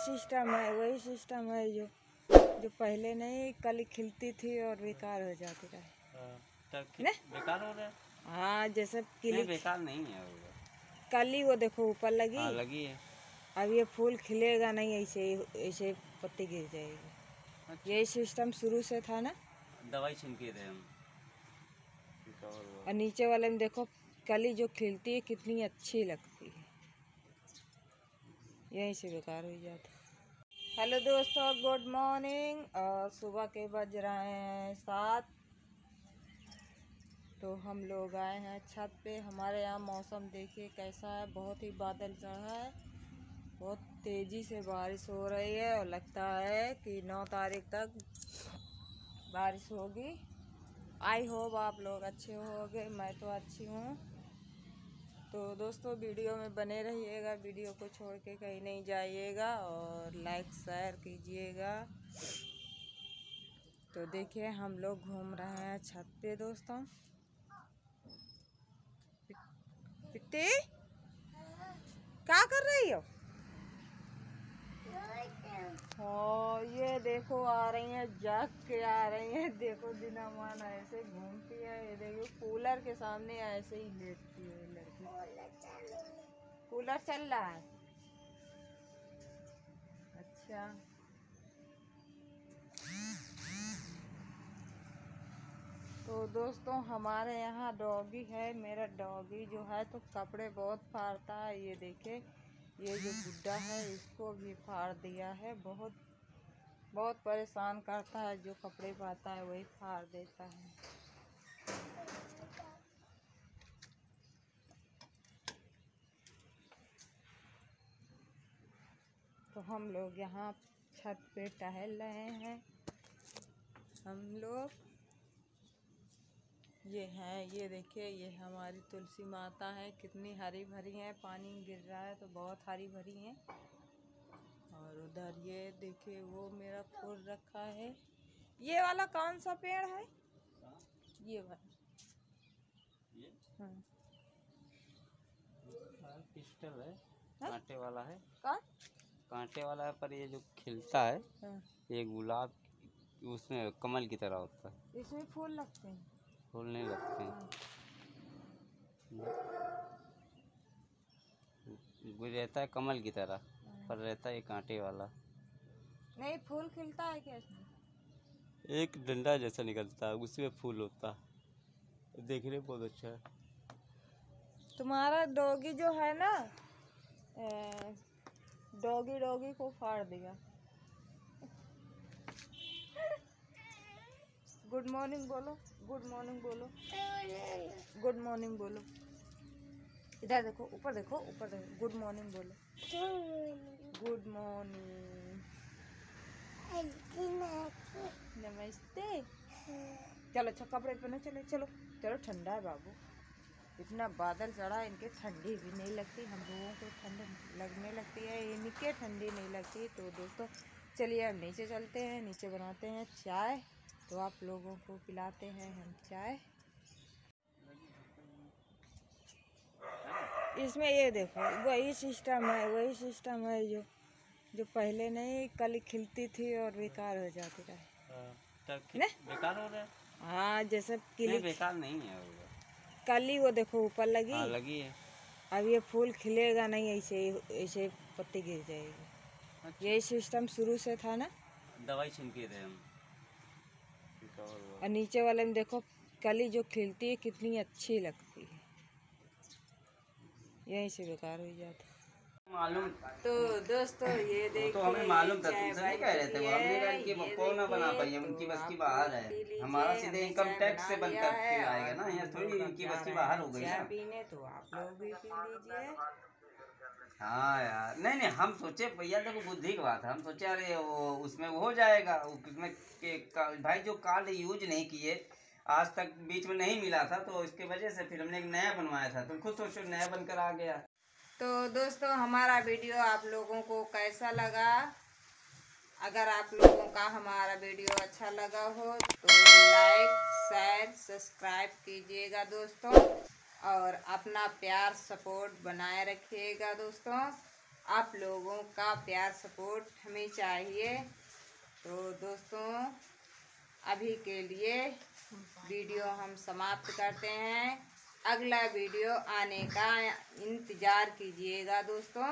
System है वही system है जो जो पहले नहीं कली खिलती थी और बेकार हो जाती रहे। हाँ? बेकार हो रहा है? हाँ जैसे नहीं किली बेकार नहीं है कली वो देखो ऊपर लगी। हाँ लगी है। अब ये फूल खिलेगा नहीं ऐसे ऐसे पत्ती गिर जाएगी। यही सिस्टम शुरू से था ना? दवाई छिड़के थे हम। और नीचे वाले में देखो कली जो खिलती है कितनी अच्छी लगती यहीं से बेकार हो जाता। हेलो दोस्तों, गुड मॉर्निंग। और सुबह के बज रहे हैं सात। तो हम लोग आए हैं छत पे। हमारे यहाँ मौसम देखिए कैसा है। बहुत ही बादल चढ़ा है। बहुत तेज़ी से बारिश हो रही है और लगता है कि नौ तारीख तक बारिश होगी। आई होप आप लोग अच्छे होगे। मैं तो अच्छी हूँ। तो दोस्तों, वीडियो में बने रहिएगा। वीडियो को छोड़ के कहीं नहीं जाइएगा और लाइक शेयर कीजिएगा। तो देखिए, हम लोग घूम रहे हैं छत पे दोस्तों। पिट्टी, क्या कर रही हो? हाँ ये देखो, आ रही है, जग के आ रही है। देखो दिना मान ऐसे घूमती है। ये देखो कूलर के सामने ऐसे ही लेटती है कूलर चल रहा है। अच्छा। तो दोस्तों, हमारे यहाँ डॉगी है, मेरा डॉगी जो है तो कपड़े बहुत फाड़ता है, ये देखे। ये जो गुड्डा है, इसको भी फाड़ दिया है, बहुत बहुत परेशान करता है, जो कपड़े पाता है, वही फाड़ देता है। तो हम लोग यहाँ छत पे टहल रहे हैं। हम लोग ये हैं ये देखिए ये हमारी तुलसी माता है। कितनी हरी भरी है पानी गिर रहा है तो बहुत हरी भरी है। और उधर ये देखिए वो मेरा फूल रखा है। ये वाला कौन सा पेड़ है? ये वाला। ये? हाँ। पिस्टल है हाँ? कांटे वाला है। कौन? कांटे वाला है पर ये जो खिलता है हाँ। ये गुलाब उसमें कमल की तरह होता है। इसमें फूल लगते हैं। फूल नहीं लगते हैं। वो रहता है कमल की तरह पर रहता है ये कांटे वाला। नहीं फूल खिलता है क्या इसमें? एक डंडा जैसा निकलता है उसमें फूल होता है। देखने में बहुत अच्छा है। तुम्हारा डॉगी जो है ना डॉगी डॉगी को फाड़ दिया। गुड मॉर्निंग बोलो, गुड मॉर्निंग बोलो, गुड मॉर्निंग बोलो। इधर देखो, ऊपर देखो ऊपर देखो, गुड मॉर्निंग बोलो। Good morning. नमस्ते। चलो अच्छा कपड़े पहने, चलो चलो चलो, ठंडा है बाबू। इतना बादल चढ़ा है, इनके ठंडी भी नहीं लगती हम लोगों को ठंड लगने लगती है इनके ठंडी नहीं लगती। तो दोस्तों चलिए अब नीचे चलते हैं नीचे बनाते हैं चाय। तो आप लोगों को पिलाते हैं हम चाय। इसमें ये देखो वही सिस्टम है वही सिस्टम है जो जो पहले नहीं कल खिलती थी और बेकार हो जाती रहे। ने? बेकार हो रहा है? हाँ जैसे किली बेकार नहीं है कली वो देखो ऊपर लगी। हाँ लगी है। अब ये फूल खिलेगा नहीं ऐसे ऐसे पत्ती गिर जाएगी। अच्छा। यही सिस्टम शुरू से था ना? दवाई छिड़के थे हम। और नीचे वाले में देखो कली जो खिलती है कितनी अच्छी लगती है। यहीं से बेकार हो जाता मालूम। तो दोस्तों ये वो देखिए तो हमें मालूम था तुमसे नहीं कह रहे थे वो। हमने कहा कि ना बना पाई तो उनकी बस की बाहर है। हमारा सीधे इनकम टैक्स से करके आएगा ना यहाँ थोड़ी इनकी बस की बाहर हो गई ना। पीने तो आप लोग भी पी लीजिए। हाँ यार नहीं नहीं हम सोचे भैया देखो बुद्धि की बात है। हम सोचे अरे वो उसमें वो हो जाएगा उसमें के, का, भाई जो कार्ड यूज़ नहीं किए आज तक बीच में नहीं मिला था तो इसके वजह से फिर हमने एक नया बनवाया था। तुम खुद सोचो नया बनकर आ गया। तो दोस्तों, हमारा वीडियो आप लोगों को कैसा लगा? अगर आप लोगों का हमारा वीडियो अच्छा लगा हो तो लाइक, शेयर, सब्सक्राइब कीजिएगा दोस्तों, और अपना प्यार सपोर्ट बनाए रखिएगा दोस्तों। आप लोगों का प्यार सपोर्ट हमें चाहिए। तो दोस्तों, अभी के लिए वीडियो हम समाप्त करते हैं। अगला वीडियो आने का इंतज़ार कीजिएगा दोस्तों।